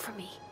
from me.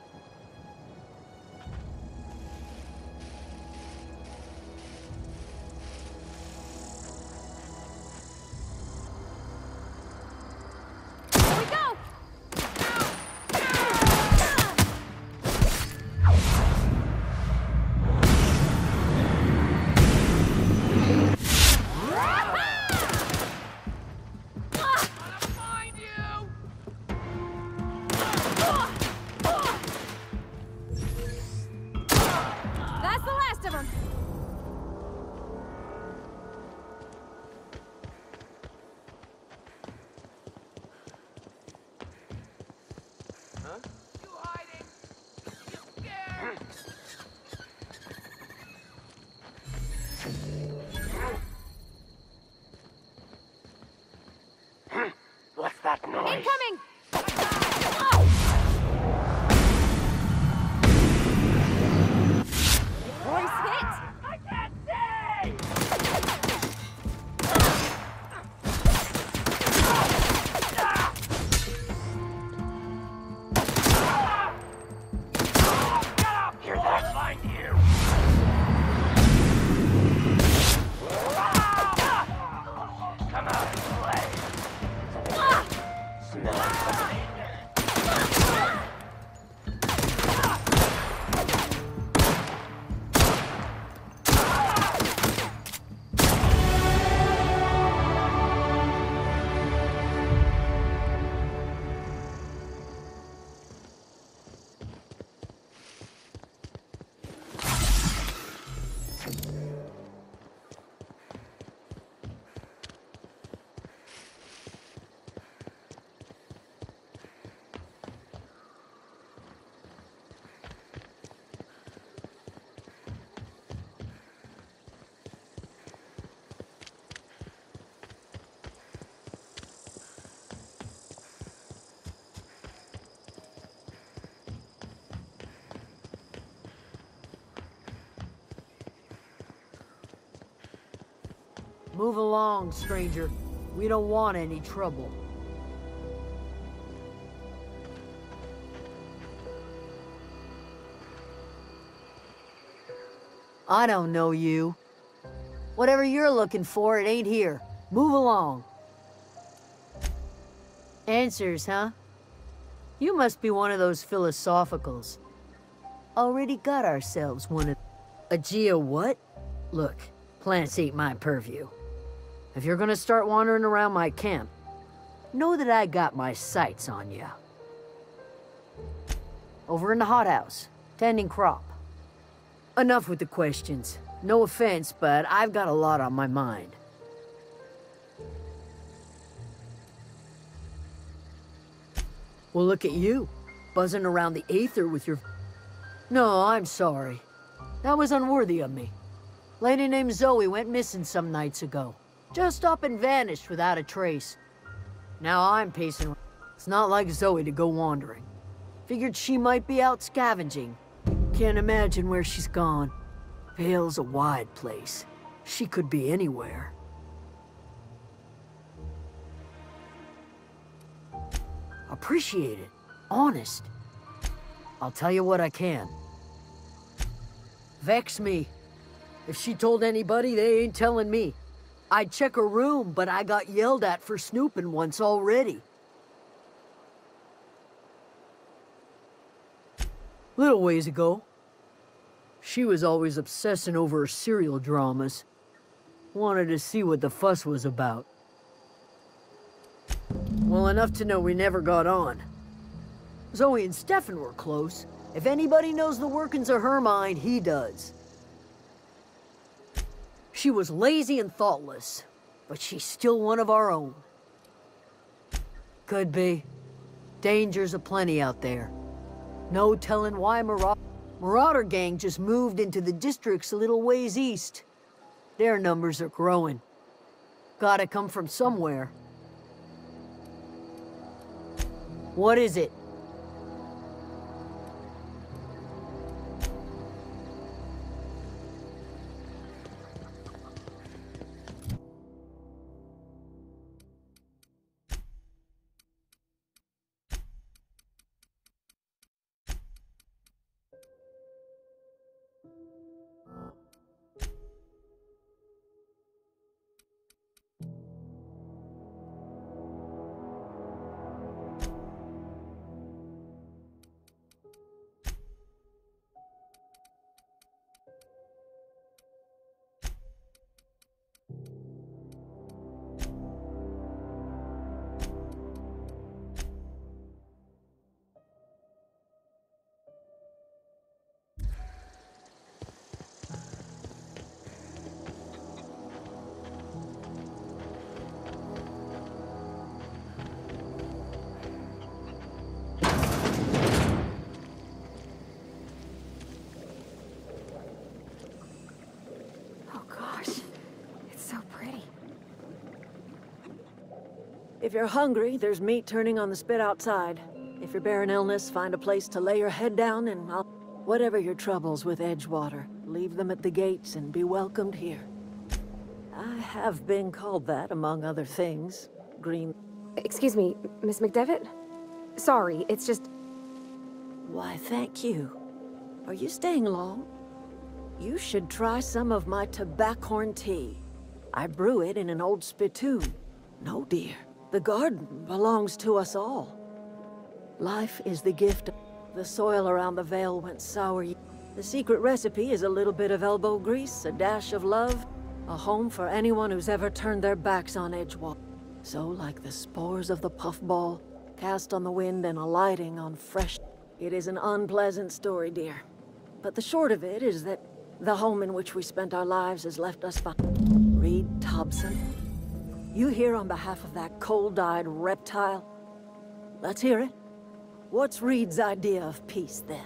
Move along, stranger. We don't want any trouble. I don't know you. Whatever you're looking for, it ain't here. Move along. Answers, huh? You must be one of those philosophicals. Already got ourselves one of... A geo what? Look, plants ain't my purview. If you're gonna start wandering around my camp, know that I got my sights on you. Over in the hothouse, tending crop. Enough with the questions. No offense, but I've got a lot on my mind. Well, look at you, buzzing around the Aether with your... No, I'm sorry. That was unworthy of me. Lady named Zoe went missing some nights ago. Just up and vanished without a trace. Now I'm pacing. It's not like Zoe to go wandering. Figured she might be out scavenging. Can't imagine where she's gone. Vale's a wide place. She could be anywhere. Appreciate it. Honest. I'll tell you what I can. Vex me. If she told anybody, they ain't telling me. I'd check her room, but I got yelled at for snooping once already. Little ways ago. She was always obsessing over her serial dramas. Wanted to see what the fuss was about. Well, enough to know we never got on. Zoe and Stefan were close. If anybody knows the workings of her mind, he does. She was lazy and thoughtless, but she's still one of our own. Could be. Dangers aplenty out there. No telling why Marauder, Marauder Gang just moved into the districts a little ways east. Their numbers are growing. Gotta come from somewhere. What is it? so pretty. If you're hungry, there's meat turning on the spit outside. If you're bearing illness, find a place to lay your head down and I'll... Whatever your troubles with Edgewater, leave them at the gates and be welcomed here. I have been called that, among other things. Green... Excuse me, Miss McDevitt? Sorry, it's just... Why, thank you. Are you staying long? You should try some of my tobaccorn tea. I brew it in an old spittoon. No, dear. The garden belongs to us all. Life is the gift. The soil around the Vale went sour. The secret recipe is a little bit of elbow grease, a dash of love, a home for anyone who's ever turned their backs on Edgewater. So, like the spores of the puffball, cast on the wind and alighting on fresh... It is an unpleasant story, dear. But the short of it is that the home in which we spent our lives has left us behind. Tobson. You here on behalf of that cold-eyed reptile? Let's hear it. What's Reed's idea of peace, then?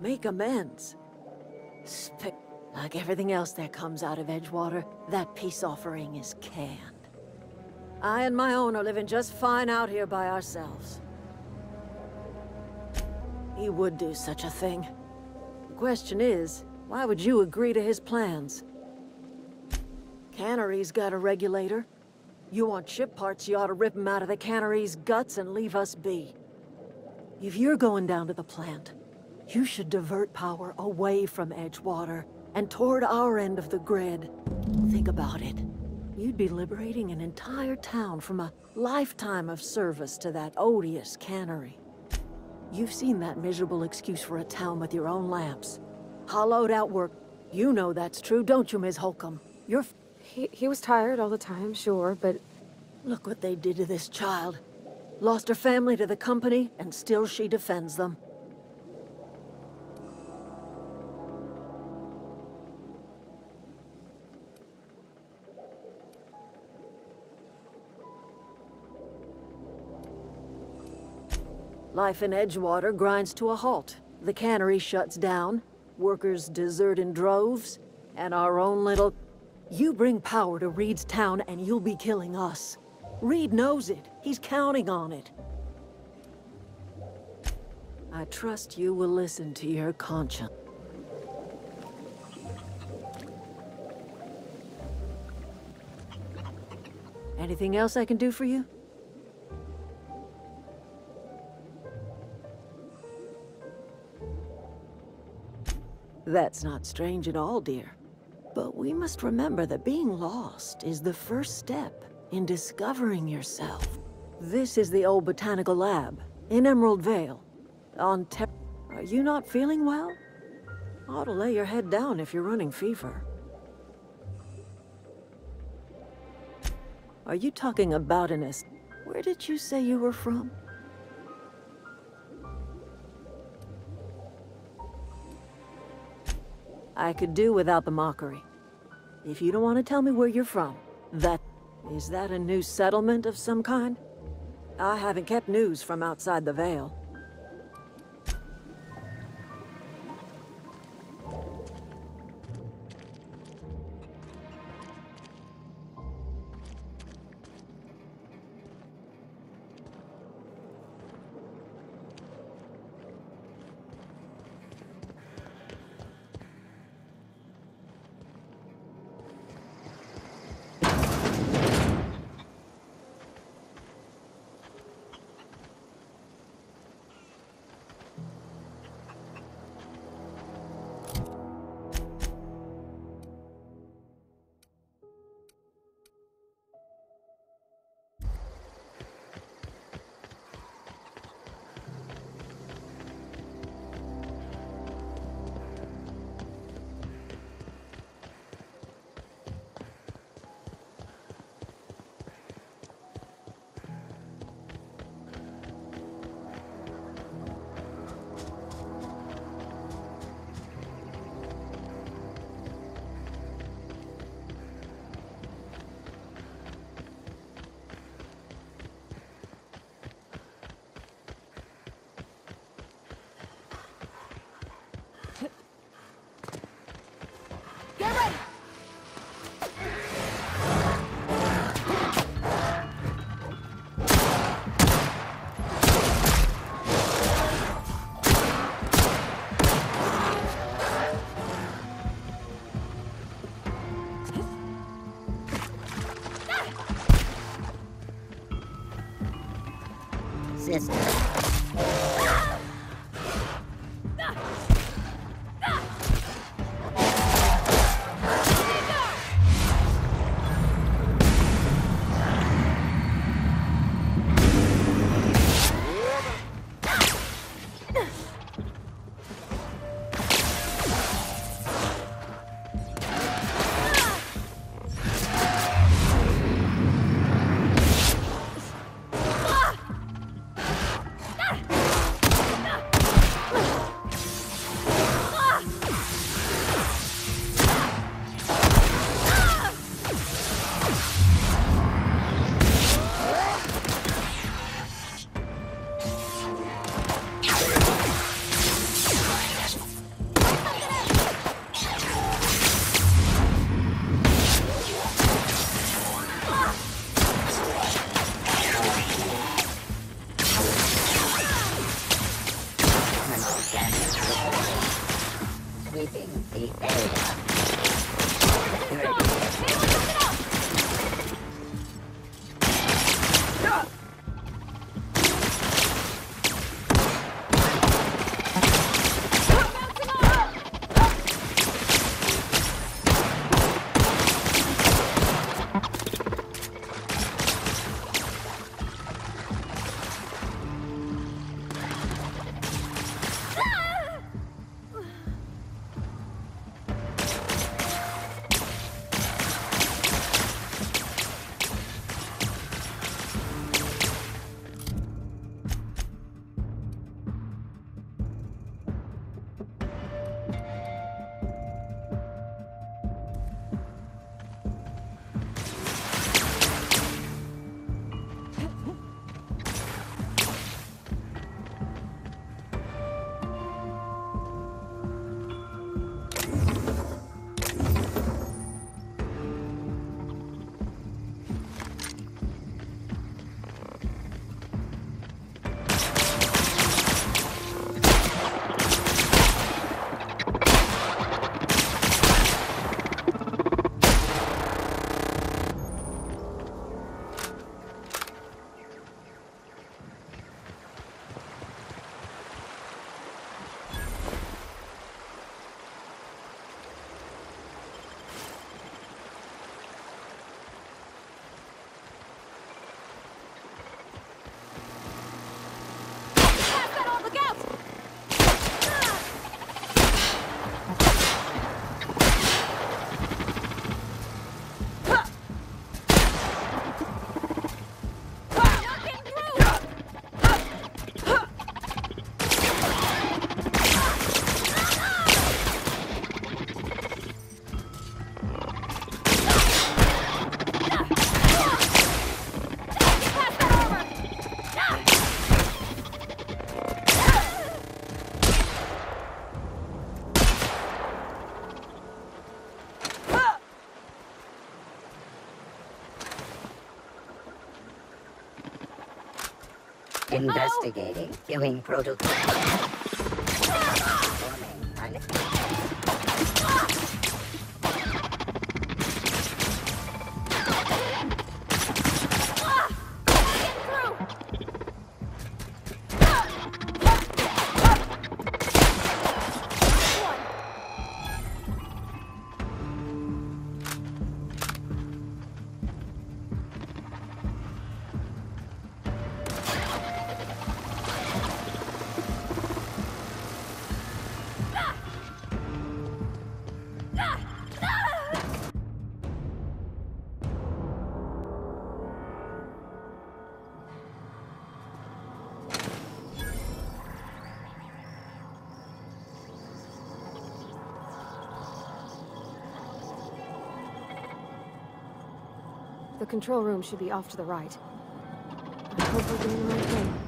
Make amends. Sp like everything else that comes out of Edgewater, that peace offering is canned. I and my own are living just fine out here by ourselves. He would do such a thing. The question is, why would you agree to his plans? Cannery's got a regulator. You want ship parts, you ought to rip 'em out of the cannery's guts and leave us be. If you're going down to the plant, you should divert power away from Edgewater and toward our end of the grid. Think about it. You'd be liberating an entire town from a lifetime of service to that odious cannery. You've seen that miserable excuse for a town with your own lamps. Hollowed out work. You know that's true, don't you, Ms. Holcomb? You're... He, he was tired all the time, sure, but... Look what they did to this child. Lost her family to the company, and still she defends them. Life in Edgewater grinds to a halt. The cannery shuts down, workers desert in droves, and our own little... You bring power to Reed's town and you'll be killing us. Reed knows it. He's counting on it. I trust you will listen to your conscience. Anything else I can do for you? That's not strange at all, dear. But we must remember that being lost is the first step in discovering yourself. This is the old botanical lab in Emerald Vale. On Te- Are you not feeling well? Ought to lay your head down if you're running fever. Are you talking about an est- Where did you say you were from? I could do without the mockery. If you don't want to tell me where you're from, that... Is that a new settlement of some kind? I haven't kept news from outside the Vale. Sister. Sweeping the area. Investigating. Viewing protocol. Control room should be off to the right. I hope we're doing the right thing.